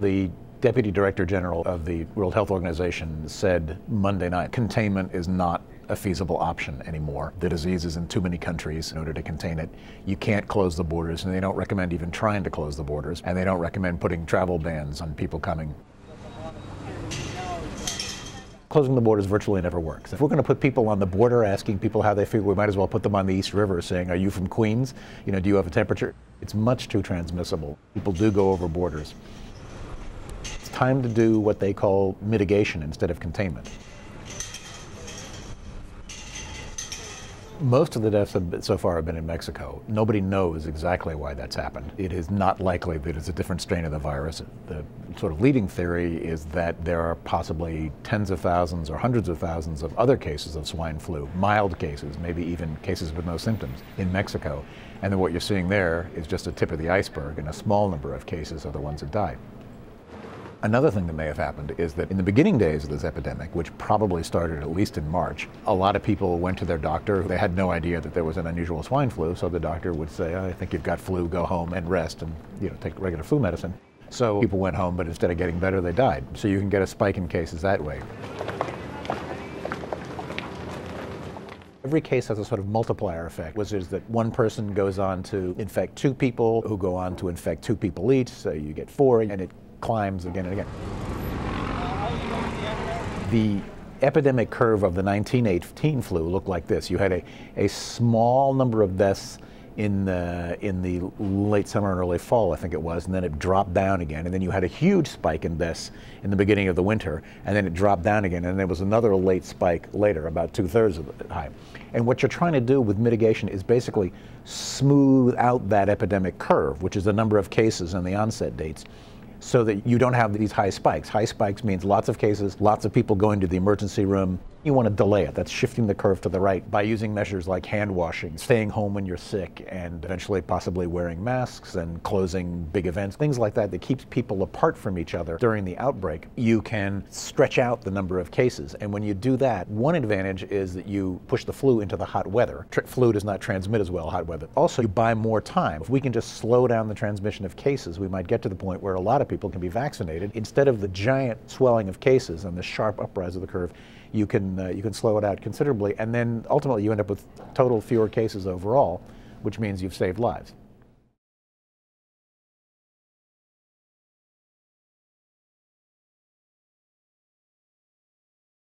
The Deputy Director General of the World Health Organization said Monday night containment is not a feasible option anymore. The disease is in too many countries in order to contain it. You can't close the borders, and they don't recommend even trying to close the borders, and they don't recommend putting travel bans on people coming. Closing the borders virtually never works. If we're going to put people on the border asking people how they feel, we might as well put them on the East River saying, Are you from Queens? You know, do you have a temperature? It's much too transmissible. People do go over borders. Time to do what they call mitigation instead of containment. Most of the deaths so far have been in Mexico. Nobody knows exactly why that's happened. It is not likely that it's a different strain of the virus. The sort of leading theory is that there are possibly tens of thousands or hundreds of thousands of other cases of swine flu, mild cases, maybe even cases with no symptoms in Mexico. And then what you're seeing there is just a tip of the iceberg, and a small number of cases are the ones that died. Another thing that may have happened is that in the beginning days of this epidemic, which probably started at least in March, a lot of people went to their doctor. They had no idea that there was an unusual swine flu, so the doctor would say, I think you've got flu, go home and rest and you know, take regular flu medicine. So people went home, but instead of getting better, they died. So you can get a spike in cases that way. Every case has a sort of multiplier effect, which is that one person goes on to infect two people, who go on to infect two people each, so you get four, and it climbs again and again. The epidemic curve of the 1918 flu looked like this. You had a, a small number of deaths in the, in the late summer and early fall, I think it was, and then it dropped down again. And then you had a huge spike in deaths in the beginning of the winter, and then it dropped down again. And there was another late spike later, about two thirds of the high. And what you're trying to do with mitigation is basically smooth out that epidemic curve, which is the number of cases and the onset dates so that you don't have these high spikes. High spikes means lots of cases, lots of people going to the emergency room. You want to delay it. That's shifting the curve to the right by using measures like hand washing, staying home when you're sick, and eventually possibly wearing masks and closing big events, things like that that keeps people apart from each other during the outbreak. You can stretch out the number of cases. And when you do that, one advantage is that you push the flu into the hot weather. Tr flu does not transmit as well hot weather. Also, you buy more time. If we can just slow down the transmission of cases, we might get to the point where a lot of people can be vaccinated. Instead of the giant swelling of cases and the sharp uprise of the curve, you uh, you can slow it out considerably. And then ultimately you end up with total fewer cases overall, which means you've saved lives.